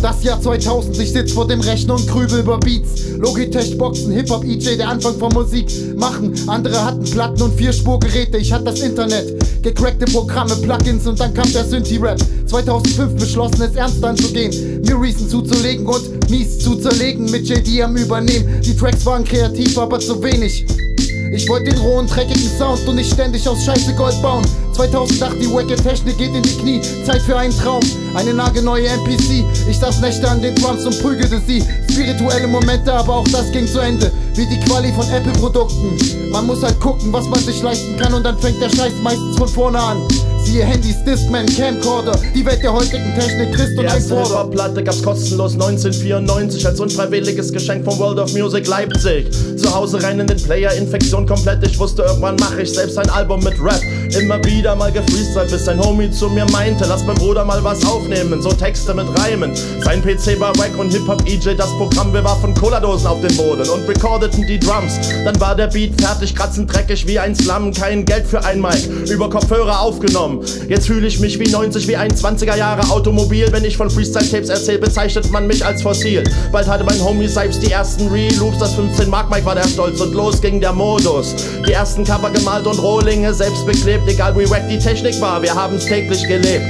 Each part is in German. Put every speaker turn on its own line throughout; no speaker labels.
Das Jahr 2000, ich sitz vor dem Rechner und grübel über Beats. Logitech, Boxen, Hip-Hop, EJ, der Anfang von Musik machen. Andere hatten Platten und Vierspurgeräte, ich hatte das Internet. Gecrackte Programme, Plugins und dann kam der Synthi-Rap. 2005 beschlossen es ernst anzugehen, mir Reason zuzulegen und mies zu zerlegen. Mit JD am Übernehmen. Die Tracks waren kreativ, aber zu wenig. Ich wollte den rohen, dreckigen Sound und nicht ständig aus Scheiße Gold bauen. 2008 die wacke Technik geht in die Knie, Zeit für einen Traum, eine nagelneue NPC. Ich saß Nächte an den Drums und prügelte sie. Spirituelle Momente, aber auch das ging zu Ende. Wie die Quali von Apple-Produkten. Man muss halt gucken, was man sich leisten kann und dann fängt der Scheiß meistens von vorne an. Siehe Handys, Discman, Camcorder, die Welt der heutigen Technik, Christ und
Die erste. Hip-Hop-Platte gab's kostenlos 1994 als unfreiwilliges Geschenk vom World of Music Leipzig. Zu Hause rein in den Player, Infektion komplett. Ich wusste, irgendwann mache ich selbst ein Album mit Rap. Immer wieder mal gefreestylt, bis ein Homie zu mir meinte, lass mein Bruder mal was aufnehmen, so Texte mit Reimen. Sein PC war wack und Hip-Hop-EJ, das Programm, wir warfen Cola-Dosen auf den Boden und recordeten die Drums. Dann war der Beat fertig, kratzend dreckig wie ein Slum, kein Geld für ein Mic, über Kopfhörer aufgenommen. Jetzt fühle ich mich wie 90, wie ein 20er Jahre Automobil. Wenn ich von Freestyle-Tapes erzähle, bezeichnet man mich als Fossil. Bald hatte mein Homie selbst die ersten Re-Loops, das 15 Mark Mic war der Stolz und los ging der Modus. Die ersten Cover gemalt und Rohlinge selbst beklebt, egal wie wack die Technik war, wir haben's täglich gelebt.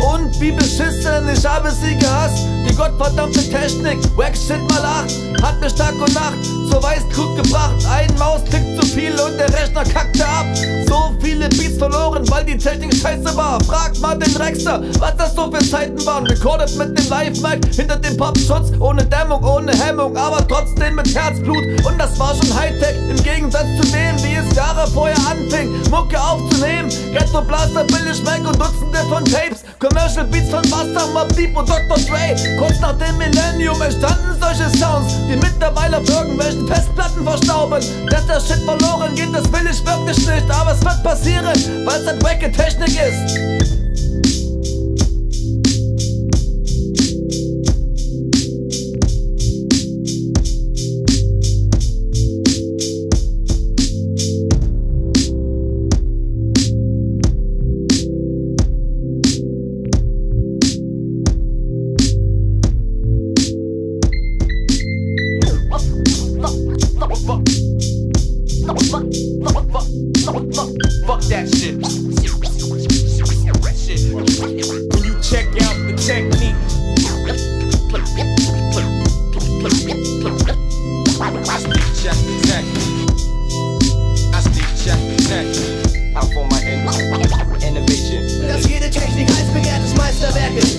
Und wie beschissen, ich habe sie gehasst. Die gottverdammte Technik, Wack Shit mal acht, hat mich Tag und Nacht zur Weißglut gebracht. Ein Mausklick zu viel und der Rechner kackte ab. So viele Beats verloren, die Technik scheiße war. Fragt mal den Rexer, was das so für Zeiten waren. Recorded mit dem Live-Mic hinter dem Popschutz, ohne Dämmung, ohne Hemmung, aber trotzdem mit Herzblut. Und das war schon Hightech, im Gegensatz zu dem, wie es Jahre vorher anfing, Mucke aufzunehmen. Ghetto Blaster, Billig Mac und Dutzende von Tapes. Commercial Beats von Buster, Mob Deep und Dr. Dre. Kurz nach dem Millennium entstanden solche Sounds, die mittlerweile auf irgendwelchen Festplatten verstauben. Dass der Shit verloren geht, das will ich wirklich nicht, aber es wird passieren, weil es halt wacke Technik ist.
Fuck that shit. Shit. When you check out the technique. I speak check the tech. I speak check the tech. Out for my in- innovation.
Dass jede Technik als begehrt ist Meisterwerke.